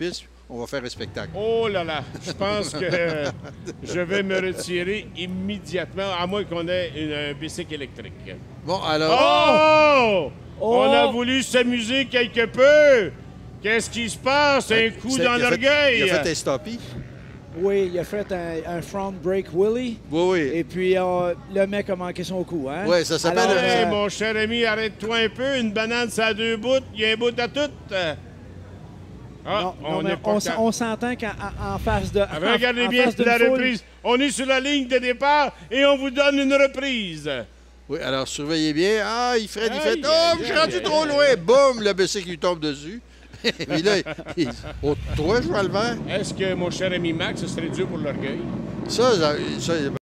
piste, on va faire un spectacle. Oh là là, je pense que je vais me retirer immédiatement, à moins qu'on ait une, un bicycle électrique. Bon, alors... Oh! On a voulu s'amuser quelque peu. Qu'est-ce qui se passe? Un coup C'est- dans il a fait- l'orgueil. Il a fait un stoppie. Oui, il a fait un, un front break Willy. Oui, oui. Et puis, euh, le mec a manqué son coup. Hein? Ouais, ça s'appelle Alors, un- Hey, euh, mon cher ami, arrête-toi un peu. Une banane, ça a deux bouts. Il y a un bout à toutes. Ah, non, on non, s'entend qu'en en- en face de. En- regardez en bien face la foule- reprise. On est sur la ligne de départ et on vous donne une reprise. Oui, alors surveillez bien. Ah, il Fred, il fait Aïe, Oh, je suis rendu aïe, trop aïe. loin. Boum, le bicycle lui tombe dessus. Puis là, il dit Oh, toi, je vois le vert. Est-ce que mon cher ami Max, ce serait dur pour l'orgueil? Ça, ça, ça,